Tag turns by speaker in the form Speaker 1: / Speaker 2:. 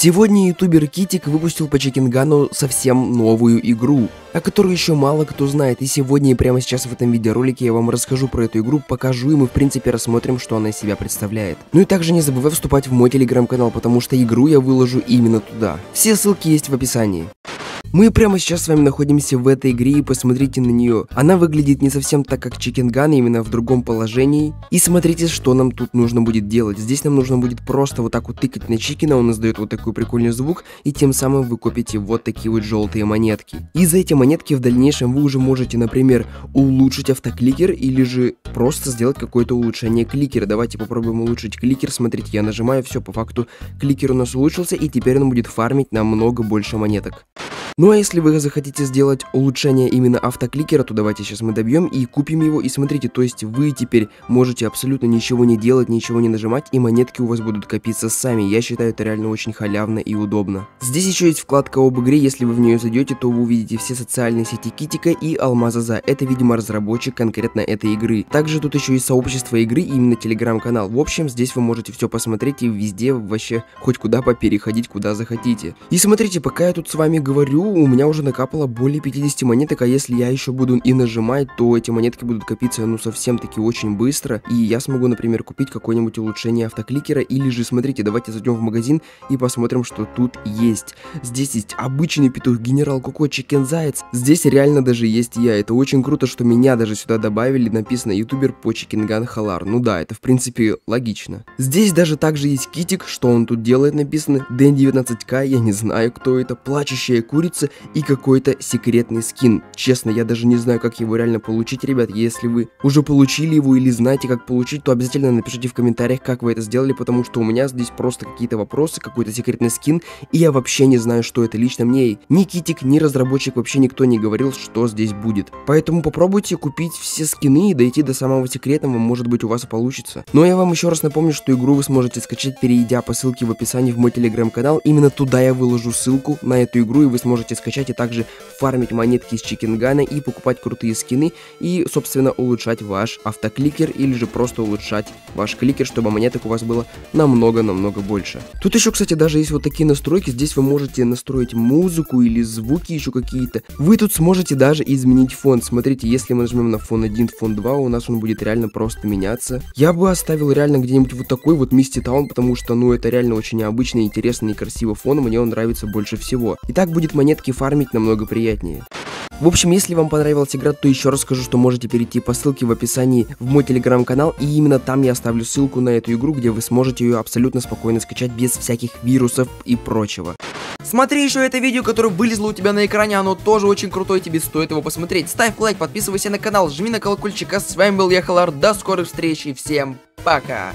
Speaker 1: Сегодня ютубер Китик выпустил по Чекингану совсем новую игру, о которой еще мало кто знает, и сегодня и прямо сейчас в этом видеоролике я вам расскажу про эту игру, покажу и мы в принципе рассмотрим, что она из себя представляет. Ну и также не забывай вступать в мой телеграм-канал, потому что игру я выложу именно туда. Все ссылки есть в описании. Мы прямо сейчас с вами находимся в этой игре и посмотрите на нее. Она выглядит не совсем так, как Чикенган, именно в другом положении. И смотрите, что нам тут нужно будет делать. Здесь нам нужно будет просто вот так вот тыкать на Чикена, он издает вот такой прикольный звук, и тем самым вы купите вот такие вот желтые монетки. И за эти монетки в дальнейшем вы уже можете, например, улучшить автокликер или же просто сделать какое-то улучшение кликера. Давайте попробуем улучшить кликер. Смотрите, я нажимаю, все, по факту кликер у нас улучшился, и теперь он будет фармить намного больше монеток. Ну а если вы захотите сделать улучшение именно автокликера, то давайте сейчас мы добьем и купим его. И смотрите, то есть вы теперь можете абсолютно ничего не делать, ничего не нажимать, и монетки у вас будут копиться сами. Я считаю, это реально очень халявно и удобно. Здесь еще есть вкладка об игре, если вы в нее зайдете, то вы увидите все социальные сети Китика и Алмаза За. Это, видимо, разработчик конкретно этой игры. Также тут еще есть сообщество игры и именно телеграм-канал. В общем, здесь вы можете все посмотреть и везде вообще хоть куда попереходить, куда захотите. И смотрите, пока я тут с вами говорю, у меня уже накапало более 50 монеток, а если я еще буду и нажимать, то эти монетки будут копиться, ну, совсем-таки очень быстро, и я смогу, например, купить какое-нибудь улучшение автокликера, или же, смотрите, давайте зайдем в магазин и посмотрим, что тут есть. Здесь есть обычный петух, генерал Коко, Чикен Заяц, здесь реально даже есть я, это очень круто, что меня даже сюда добавили, написано ютубер по Чикенган Халар, ну да, это в принципе логично. Здесь даже также есть Китик, что он тут делает, написано, Дэн 19К, я не знаю, кто это, плачущая курица, появится и какой-то секретный скин. Честно, я даже не знаю, как его реально получить, ребят. Если вы уже получили его или знаете, как получить, то обязательно напишите в комментариях, как вы это сделали, потому что у меня здесь просто какие-то вопросы, какой-то секретный скин, и я вообще не знаю, что это лично мне. Ни Китик, ни разработчик, вообще никто не говорил, что здесь будет. Поэтому попробуйте купить все скины и дойти до самого секретного, может быть у вас получится. Но я вам еще раз напомню, что игру вы сможете скачать, перейдя по ссылке в описании в мой телеграм-канал. Именно туда я выложу ссылку на эту игру, и вы сможете можете скачать и также фармить монетки из Чикенгана и покупать крутые скины и, собственно, улучшать ваш автокликер или же просто улучшать ваш кликер, чтобы монеток у вас было намного-намного больше. Тут еще, кстати, даже есть вот такие настройки, здесь вы можете настроить музыку или звуки еще какие-то. Вы тут сможете даже изменить фон. Смотрите, если мы нажмем на фон 1, фон 2, у нас он будет реально просто меняться. Я бы оставил реально где-нибудь вот такой вот Мисти Таун, потому что, ну, это реально очень необычный, интересный и красивый фон, мне он нравится больше всего. И так будет монет монетки фармить намного приятнее. В общем, если вам понравилась игра, то еще раз скажу, что можете перейти по ссылке в описании в мой телеграм-канал, и именно там я оставлю ссылку на эту игру, где вы сможете ее абсолютно спокойно скачать без всяких вирусов и прочего.
Speaker 2: Смотри еще это видео, которое вылезло у тебя на экране, оно тоже очень крутое, тебе стоит его посмотреть. Ставь лайк, подписывайся на канал, жми на колокольчик, а с вами был я, Халар, до скорых встреч и всем пока!